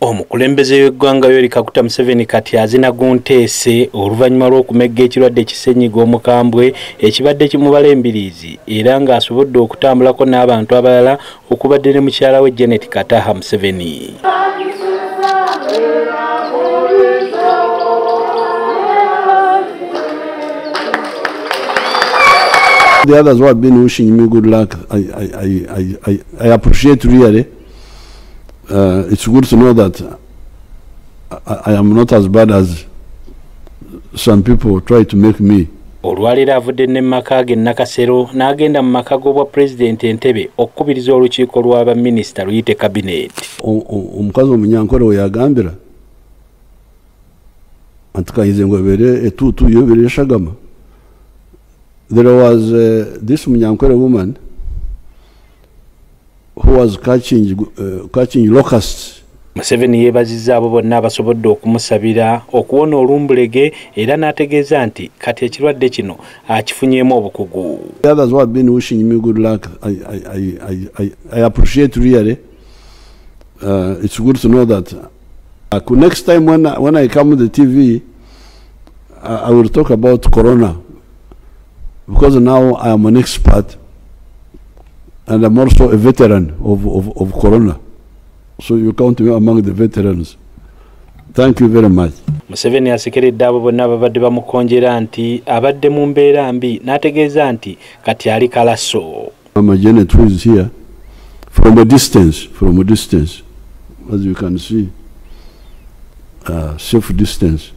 omukulembeze w'eggwanga yoweri kaguta museveni kati azina gunteese oluvannyuma lw'okumegga ekirwadde kisenyiga omukambwe ekibadde kimubala embiriizi era ng'asobodde okutambulako n'abantu abalala okubadde ne mukyala we janet kataha museveni The others who have been wishing me good luck, I, I, I, I, I appreciate really. Uh, it's good to know that I, I am not as bad as some people try to make me. olwaleero avudde ne maka ge nakasero n'agenda mu maka g'obwa pulezidenti entebe okukubiriza olukiiko lwa baminisita luyite kabineeti omukazi omunyankore we yagambira anti kayize ngu ebeere etuutu yo ebeere eshagama there was uh, this munyankore woman who was catching, uh, catching locusts. Museveni yeebazizza abo bonna abasobodde okumusabira okuwona olumbulege era n'ategeeza nti kati ekirwadde kino akifunyeemu obukugu. Others who have been wishing me good luck I, I, I, I, I appreciate really. Uh, it's good to know that uh, next time when I, when I come to the TV uh, I will talk about corona because now I am an expert and I'm also a veteran of, of, of corona. So you count me among the veterans. Thank you very much. Museveni asekeredde abo bonna ababadde bamukonjera nti abadde mu mbeera mbi n'ategeeza nti kati ali kalaso Mama Janet who is here from a distance from a distance as you can see uh, safe distance